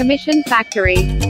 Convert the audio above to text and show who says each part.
Speaker 1: Commission Factory.